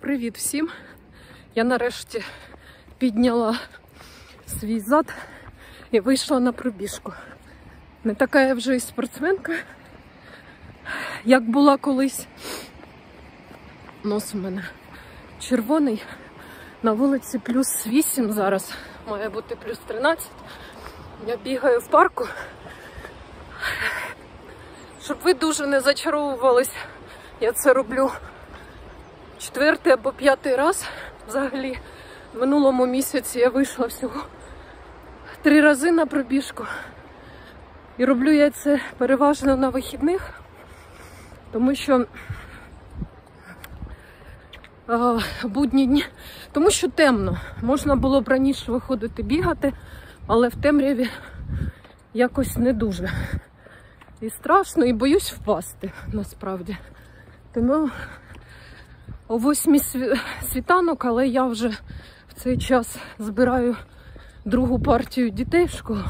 Привіт всім! Я нарешті підняла свій зад і вийшла на пробіжку. Не така я вже і спортсменка, як була колись. Нос у мене червоний. На вулиці плюс 8 зараз, має бути плюс 13. Я бігаю в парку. Щоб ви дуже не зачаровувались, я це роблю четвертий або п'ятий раз. Взагалі, в минулому місяці я вийшла всього три рази на пробіжку. І роблю я це переважно на вихідних, тому що будні дні, тому що темно. Можна було б раніше виходити бігати, але в темряві якось не дуже. І страшно, і боюсь впасти насправді. Тому о восьмій сві- світанок, але я вже в цей час збираю другу партію дітей в школу.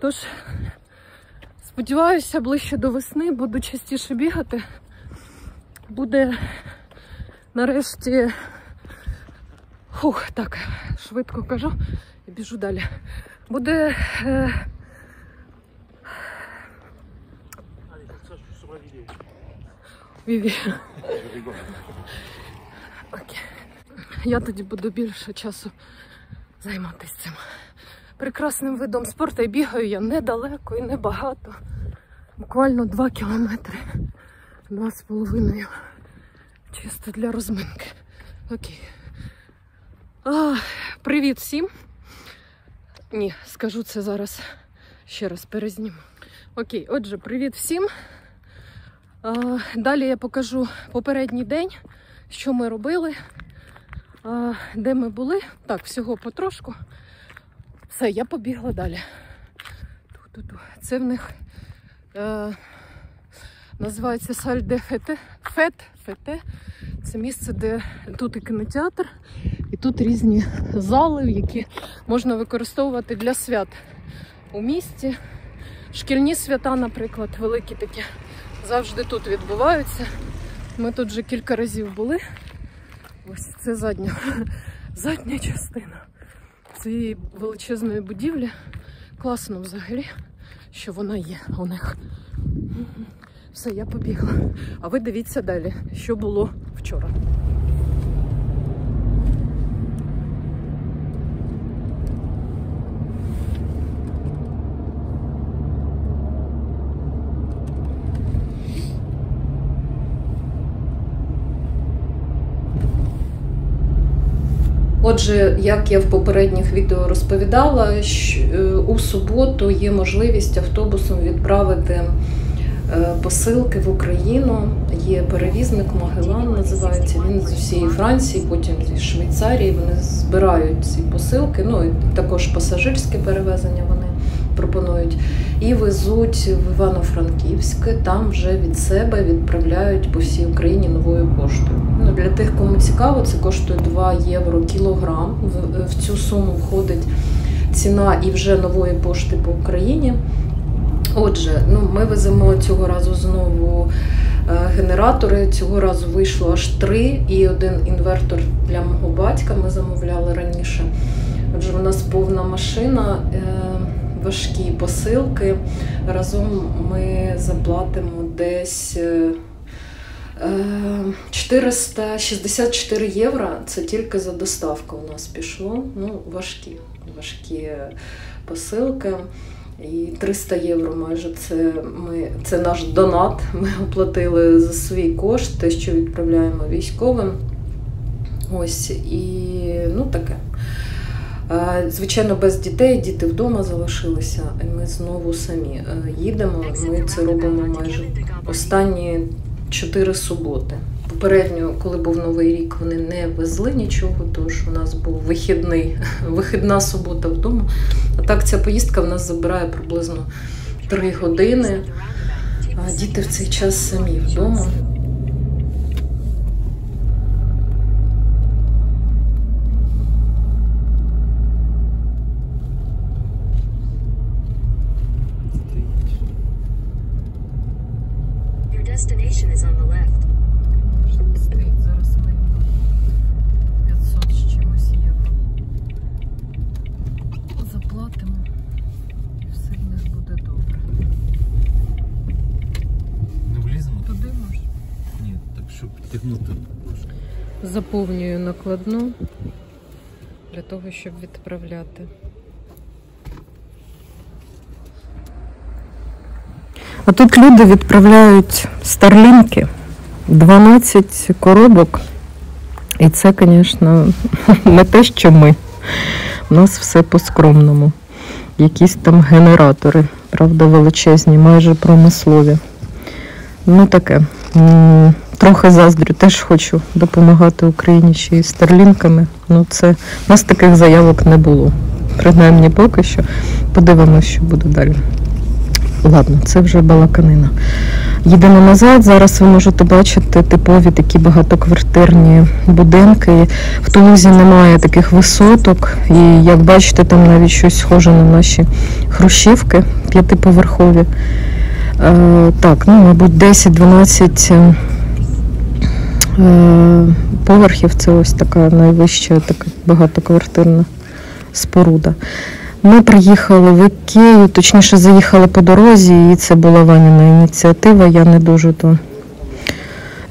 Тож, сподіваюся, ближче до весни буду частіше бігати. Буде нарешті. Фух, так, швидко кажу і біжу далі. Буде. Е... Віві. Окей. Я тоді буду більше часу займатися цим прекрасним видом спорту. І бігаю я недалеко і небагато. Буквально 2 кілометри. Два з половиною. Чисто для розминки. Окей. А, привіт всім. Ні, скажу це зараз ще раз перезніму. Окей, отже, привіт всім. А, Далі я покажу попередній день, що ми робили, де ми були. Так, всього потрошку. Все, я побігла далі. Це в них е, називається Саль де Фете. Фет, Фете. Це місце, де тут і кінотеатр, і тут різні зали, які можна використовувати для свят у місті. Шкільні свята, наприклад, великі такі завжди тут відбуваються. Ми тут вже кілька разів були. Ось це задня, задня частина цієї величезної будівлі. Класно взагалі, що вона є у них. Все, я побігла. А ви дивіться далі, що було вчора. Отже, як я в попередніх відео розповідала, е, у суботу є можливість автобусом відправити е, посилки в Україну. Є перевізник Магелан, називається він з усієї Франції, потім зі Швейцарії. Вони збирають ці посилки. Ну і також пасажирське перевезення вони пропонують. І везуть в Івано-Франківськ. Там вже від себе відправляють по всій Україні новою поштою. Ну, для тих, кому цікаво, це коштує 2 євро кілограм. В, в цю суму входить ціна і вже нової пошти по Україні. Отже, ну ми веземо цього разу знову е, генератори. Цього разу вийшло аж три і один інвертор для мого батька. Ми замовляли раніше. Отже, у нас повна машина, е, важкі посилки. Разом ми заплатимо десь. е, е, 464 євро це тільки за доставку у нас пішло. Ну, важкі, важкі посилки. І 300 євро майже це, ми, це наш донат. Ми оплатили за свій кошт, те, що відправляємо військовим. Ось і ну таке. Е, Звичайно, без дітей, діти вдома залишилися, і ми знову самі е, їдемо. Ми це робимо майже останні чотири суботи. Попередньо, коли був новий рік, вони не везли нічого, тож у нас був вихідний, вихідна субота вдома. А так ця поїздка в нас забирає приблизно три години. А діти в цей час самі вдома. Destination is on the left. Стоїть зараз ми 500 з чимось євро. Заплатимо і все в них буде добре. Не вліземо? Туди може? Ні, так щоб тягнути. Заповнюю накладну для того, щоб відправляти. А тут люди відправляють старлінки 12 коробок. І це, звісно, не те, що ми. У нас все по-скромному. Якісь там генератори, правда, величезні, майже промислові. Ну таке. Трохи заздрю, теж хочу допомагати Україні ще й старлінками. Ну, це у нас таких заявок не було. Принаймні поки що. Подивимося, що буде далі. Ладно, це вже балаканина. Їдемо назад. Зараз ви можете бачити типові такі багатоквартирні будинки. В Тулузі немає таких висоток, і як бачите, там навіть щось схоже на наші хрущівки п'ятиповерхові. Е, так, ну, мабуть, 10-12 е, поверхів це ось така найвища така багатоквартирна споруда. Ми приїхали в Ікею, точніше заїхали по дорозі, і це була Ваніна ініціатива. Я не дуже то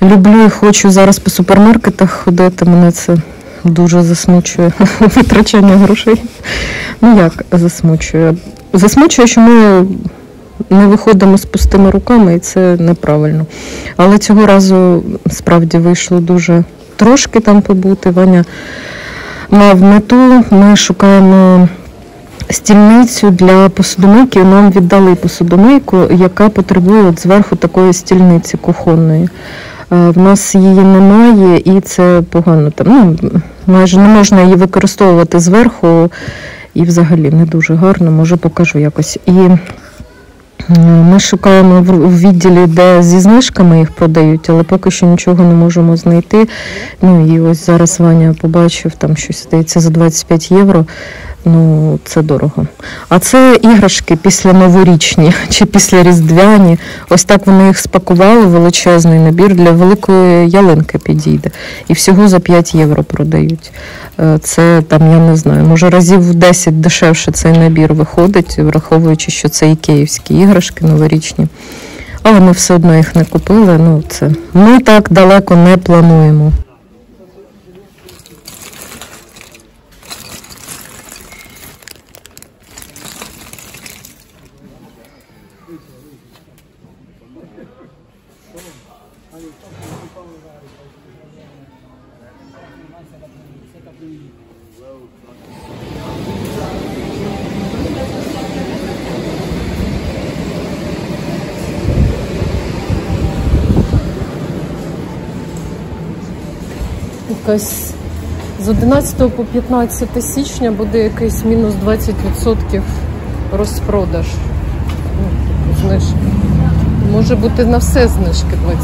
люблю і хочу зараз по супермаркетах ходити. Мене це дуже засмучує витрачання грошей. Ну як засмучує? Засмучує, що ми не виходимо з пустими руками, і це неправильно. Але цього разу справді вийшло дуже трошки там побути. Ваня мав мету. Ми шукаємо стільницю для посудомийки. Нам віддали посудомийку, яка потребує от зверху такої стільниці кухонної. Е, В нас її немає, і це погано там. Ну, майже не можна її використовувати зверху, і взагалі не дуже гарно, може покажу якось. І е, ми шукаємо в відділі, де зі знижками їх продають, але поки що нічого не можемо знайти. Ну і ось зараз Ваня побачив там щось здається за 25 євро. Ну, це дорого. А це іграшки після новорічні чи після різдвяні. Ось так вони їх спакували, величезний набір для великої ялинки підійде. І всього за 5 євро продають. Е, Це там, я не знаю, може разів в 10 дешевше цей набір виходить, враховуючи, що це і київські іграшки новорічні. Але ми все одно їх не купили. Ну, це ми так далеко не плануємо. Якась з 11 по 15 січня буде якийсь мінус 20% розпродаж. Ну, знижки. Може бути на все знижки 20%.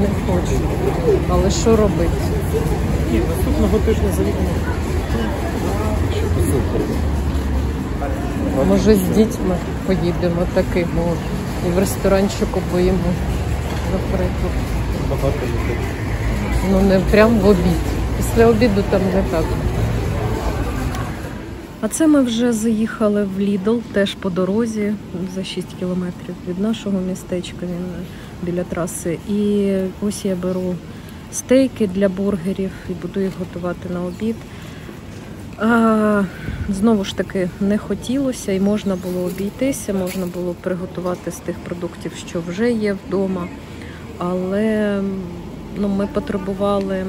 Не хочу. Але що робити? Ні, наступного тижня заїдемо. Може з дітьми поїдемо такий, бо і в ресторанчику поїмо, наприклад. Багато людей. Ну не прям в обід. Після обіду там не так. А це ми вже заїхали в Лідл, теж по дорозі за 6 кілометрів від нашого містечка, він біля траси. І ось я беру стейки для бургерів і буду їх готувати на обід. А, знову ж таки, не хотілося і можна було обійтися, можна було приготувати з тих продуктів, що вже є вдома. Але ну, ми потребували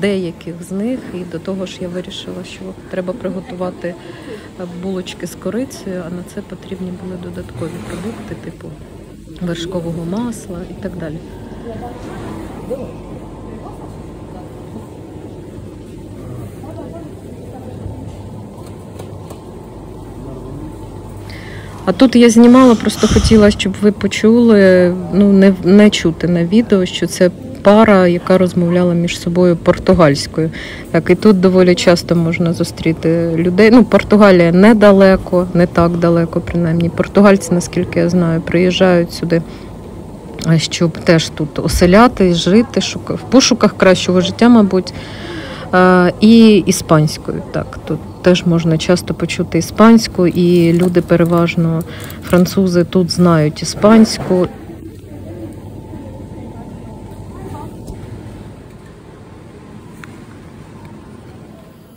деяких з них, і до того ж я вирішила, що треба приготувати е, булочки з корицею, а на це потрібні були додаткові продукти, типу вершкового масла і так далі. А тут я знімала, просто хотіла, щоб ви почули, ну не, не чути на відео, що це пара, яка розмовляла між собою португальською. Так, і тут доволі часто можна зустріти людей. Ну, Португалія недалеко, не так далеко, принаймні. Португальці, наскільки я знаю, приїжджають сюди, щоб теж тут оселяти, жити, в пошуках кращого життя, мабуть. Е, і іспанською. Так, тут теж можна часто почути іспанську, і люди переважно французи тут знають іспанську.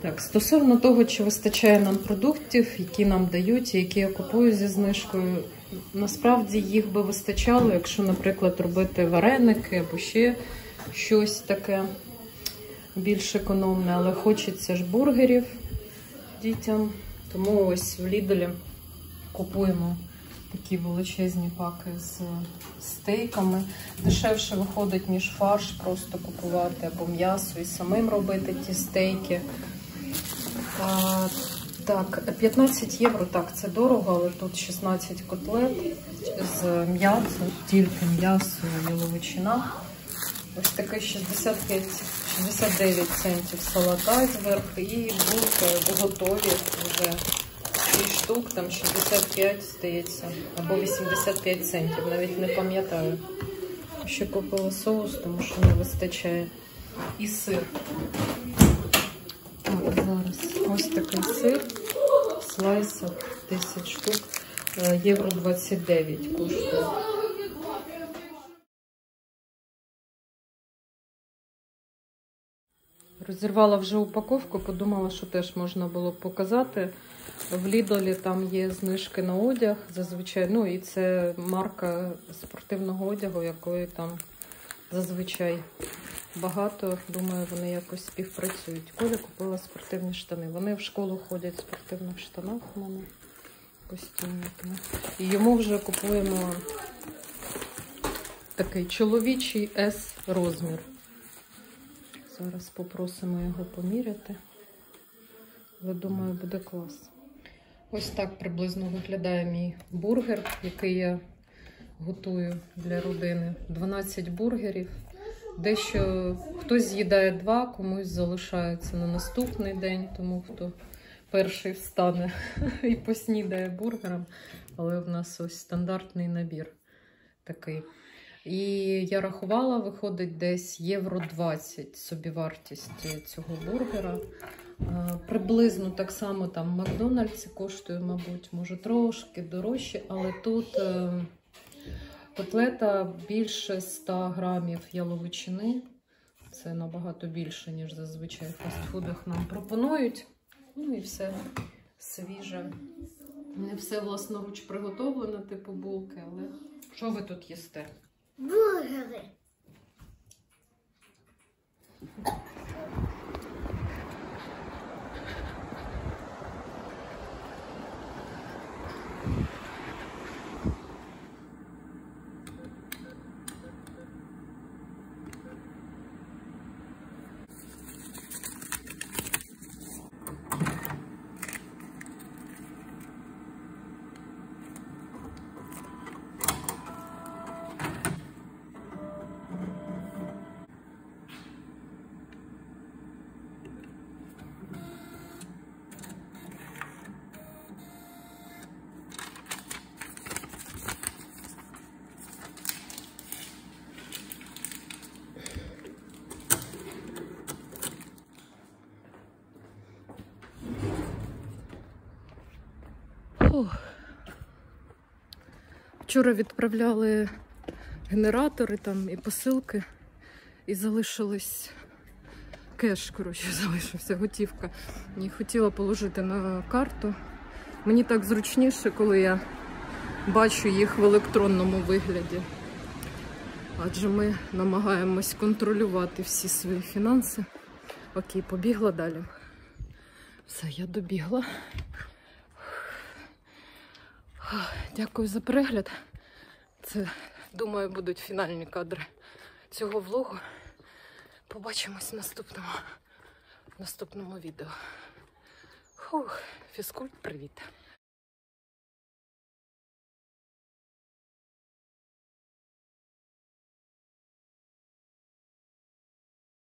Так, стосовно того, чи вистачає нам продуктів, які нам дають, які я купую зі знижкою, насправді їх би вистачало, якщо, наприклад, робити вареники або ще щось таке більш економне, але хочеться ж бургерів дітям. Тому ось в Ліделі купуємо такі величезні паки з стейками. Дешевше виходить, ніж фарш, просто купувати або м'ясо і самим робити ті стейки. А, так, 15 євро, так, це дорого, але тут 16 котлет з м'ясом, тільки м'ясо, яловичина. Ось такий 65, 69 центів салат айсберг і булки готові вже 6 штук, там 65 здається, або 85 центів, навіть не пам'ятаю. Ще купила соус, тому що не вистачає. І сир. Так, зараз ось такий сир в слайсах 10 штук, е, євро 29 коштує. Розірвала вже упаковку, подумала, що теж можна було показати. В Лідолі там є знижки на одяг зазвичай. Ну і це марка спортивного одягу, якої там зазвичай багато. Думаю, вони якось співпрацюють. Коля купила спортивні штани. Вони в школу ходять в спортивних штанах у мене постійно. І йому вже купуємо такий чоловічий S розмір. Зараз попросимо його поміряти. Але думаю, буде клас. Ось так приблизно виглядає мій бургер, який я готую для родини. 12 бургерів. Дещо хтось з'їдає два, комусь залишається на наступний день, тому хто перший встане і поснідає бургером. Але в нас ось стандартний набір такий. І я рахувала, виходить десь євро 20 собівартість цього бургера. Е, Приблизно так само там Макдональдсі коштує, мабуть, може трошки дорожче, але тут е, котлета більше 100 грамів яловичини. Це набагато більше, ніж зазвичай в фастфудах нам пропонують. Ну і все свіже. Не все власноруч приготовлено, типу булки, але що ви тут їсте? Bourgerie. Фух. Вчора відправляли генератори там і посилки, і залишилось кеш, коротше, залишився готівка. І хотіла положити на карту. Мені так зручніше, коли я бачу їх в електронному вигляді. Адже ми намагаємось контролювати всі свої фінанси. Окей, побігла далі. Все, я добігла. Дякую за перегляд. Це, думаю, будуть фінальні кадри цього влогу. Побачимось в наступному, в наступному відео. Фізкульт, привіт!